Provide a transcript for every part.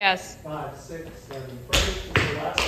Yes. Five, six, seven, eight.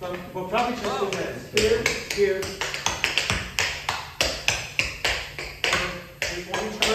So we'll probably just do this. Here, here. One